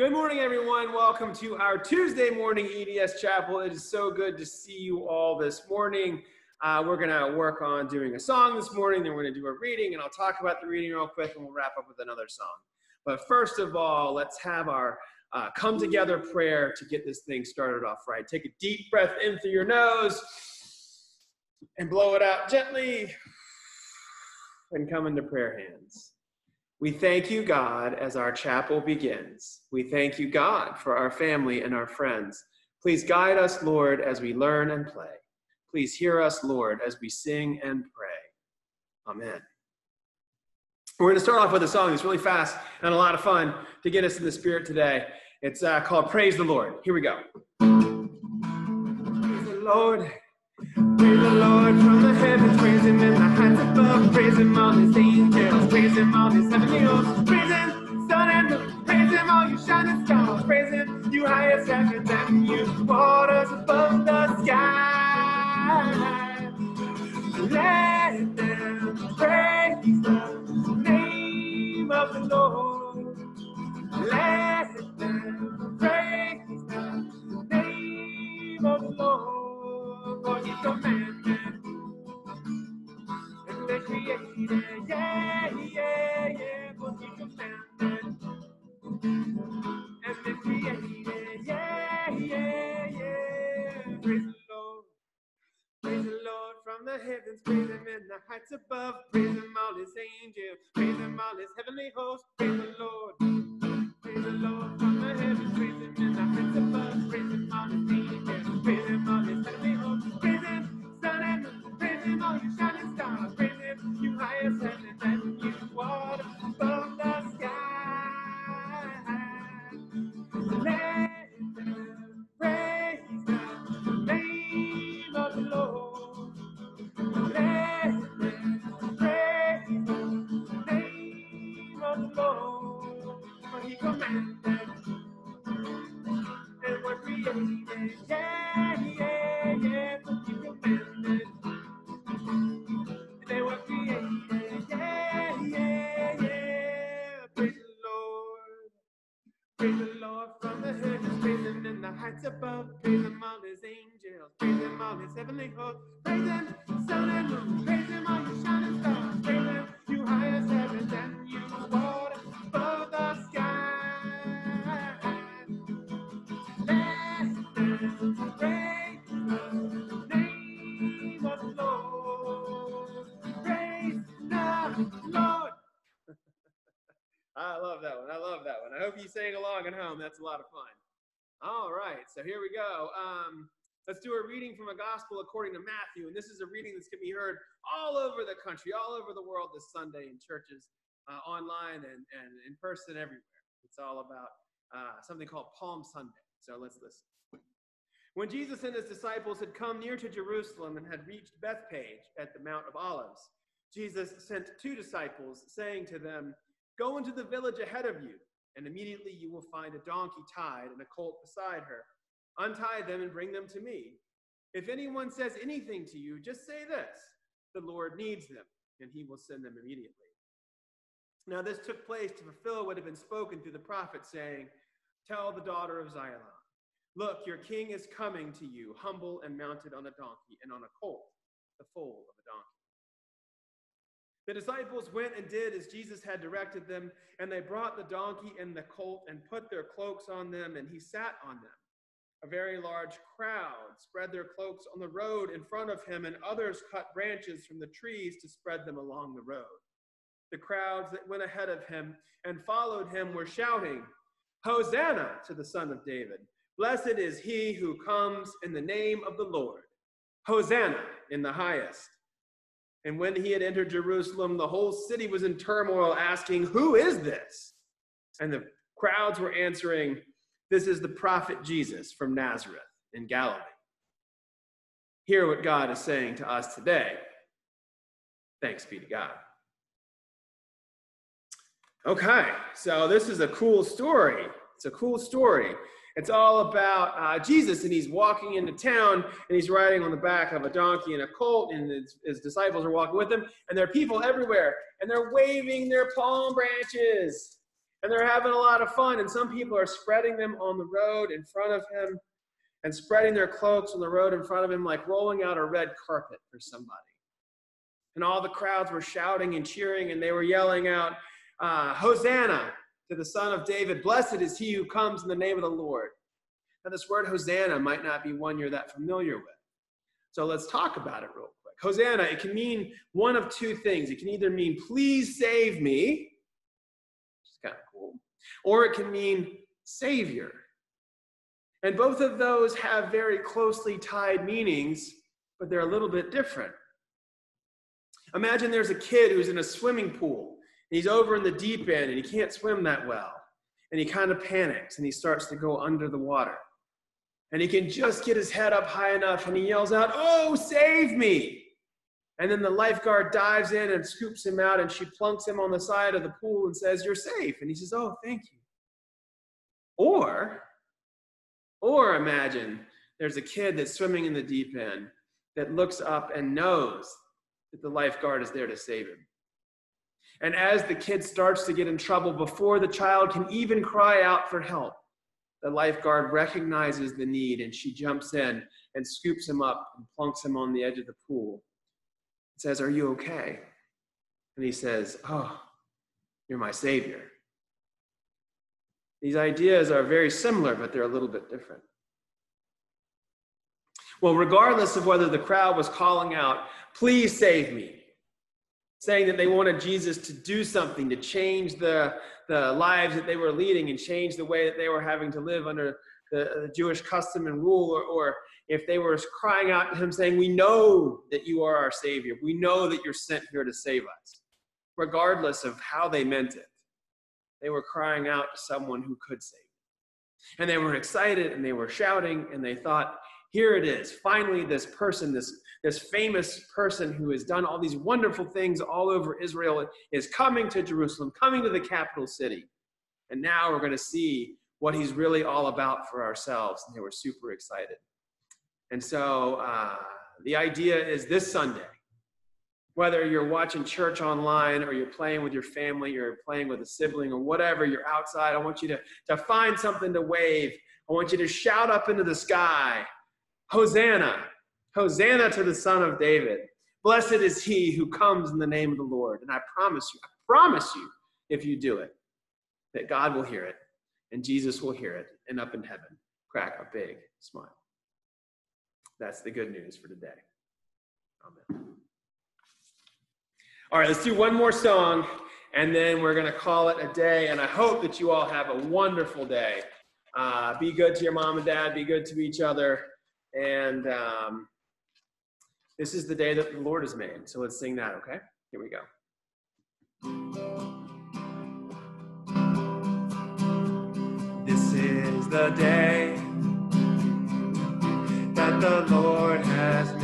Good morning, everyone. Welcome to our Tuesday morning EDS Chapel. It is so good to see you all this morning. Uh, we're going to work on doing a song this morning, then we're going to do a reading, and I'll talk about the reading real quick, and we'll wrap up with another song. But first of all, let's have our uh, come together prayer to get this thing started off right. Take a deep breath in through your nose and blow it out gently, and come into prayer hands. We thank you, God, as our chapel begins. We thank you, God, for our family and our friends. Please guide us, Lord, as we learn and play. Please hear us, Lord, as we sing and pray. Amen. We're going to start off with a song that's really fast and a lot of fun to get us in the spirit today. It's uh, called Praise the Lord. Here we go. Praise the Lord. Praise the Lord from the heavens, praise Him in the heights above, praise Him all His Lord. Praise the name of the Lord for he commanded and they created. Yeah, yeah, yeah, for he commanded and they created. Yeah, yeah, yeah. Praise the Lord. Praise the Lord from the heavens, praise Him in the heights above, praise Him Hosts, heights above, praise Him all His angels, praise Him all His heavenly hosts, praise Him, sun and moon, praise Him all you shining stars, praise Him, you highest heavens and you water above the sky. Let them praise the name of the Lord. Praise the Lord. I love that one. I love that one. I hope you sang along at home. That's a lot of fun. All right, so here we go. Um, let's do a reading from a gospel according to Matthew. And this is a reading that's going to be heard all over the country, all over the world this Sunday in churches, uh, online, and, and in person everywhere. It's all about uh, something called Palm Sunday. So let's listen. When Jesus and his disciples had come near to Jerusalem and had reached Bethphage at the Mount of Olives, Jesus sent two disciples, saying to them, Go into the village ahead of you, and immediately you will find a donkey tied and a colt beside her. Untie them and bring them to me. If anyone says anything to you, just say this The Lord needs them, and he will send them immediately. Now, this took place to fulfill what had been spoken through the prophet, saying, Tell the daughter of Zion, Look, your king is coming to you, humble and mounted on a donkey, and on a colt, the foal of a donkey. The disciples went and did as Jesus had directed them, and they brought the donkey and the colt and put their cloaks on them, and he sat on them. A very large crowd spread their cloaks on the road in front of him, and others cut branches from the trees to spread them along the road. The crowds that went ahead of him and followed him were shouting, Hosanna to the Son of David! Blessed is he who comes in the name of the Lord. Hosanna in the highest. And when he had entered Jerusalem, the whole city was in turmoil, asking, Who is this? And the crowds were answering, This is the prophet Jesus from Nazareth in Galilee. Hear what God is saying to us today. Thanks be to God. Okay, so this is a cool story. It's a cool story. It's all about uh, Jesus, and he's walking into town, and he's riding on the back of a donkey and a colt, and his, his disciples are walking with him, and there are people everywhere, and they're waving their palm branches. And they're having a lot of fun. And some people are spreading them on the road in front of him and spreading their cloaks on the road in front of him, like rolling out a red carpet for somebody. And all the crowds were shouting and cheering, and they were yelling out, uh, Hosanna to the Son of David. Blessed is he who comes in the name of the Lord. Now, this word Hosanna might not be one you're that familiar with. So let's talk about it real quick. Hosanna, it can mean one of two things. It can either mean, please save me, which is kind of cool, or it can mean Savior. And both of those have very closely tied meanings, but they're a little bit different. Imagine there's a kid who's in a swimming pool, he's over in the deep end, and he can't swim that well. And he kind of panics, and he starts to go under the water and he can just get his head up high enough and he yells out, Oh, save me! And then the lifeguard dives in and scoops him out and she plunks him on the side of the pool and says, You're safe. And he says, Oh, thank you. Or, or imagine there's a kid that's swimming in the deep end that looks up and knows that the lifeguard is there to save him. And as the kid starts to get in trouble, before the child can even cry out for help, the lifeguard recognizes the need and she jumps in and scoops him up and plunks him on the edge of the pool. says, Are you okay? And he says, Oh, you're my savior. These ideas are very similar, but they're a little bit different. Well, regardless of whether the crowd was calling out, Please save me, saying that they wanted Jesus to do something to change the, the lives that they were leading and change the way that they were having to live under the, the Jewish custom and rule, or, or if they were crying out to him saying, We know that you are our Savior, we know that you're sent here to save us, regardless of how they meant it. They were crying out to someone who could save. And they were excited and they were shouting and they thought, here it is. Finally, this person, this, this famous person who has done all these wonderful things all over Israel, is coming to Jerusalem, coming to the capital city. And now we're going to see what he's really all about for ourselves. And they were super excited. And so uh, the idea is this Sunday, whether you're watching church online or you're playing with your family or playing with a sibling or whatever, you're outside, I want you to, to find something to wave. I want you to shout up into the sky Hosanna! Hosanna to the Son of David. Blessed is he who comes in the name of the Lord. And I promise you, I promise you, if you do it, that God will hear it and Jesus will hear it and up in heaven crack a big smile. That's the good news for today. Amen. All right, let's do one more song and then we're going to call it a day. And I hope that you all have a wonderful day. Uh, be good to your mom and dad, be good to each other. And um, this is the day that the Lord has made. So let's sing that, okay? Here we go. This is the day that the Lord has made,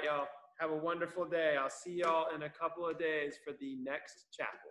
right, y'all. Have a wonderful day. I'll see y'all in a couple of days for the next chapel.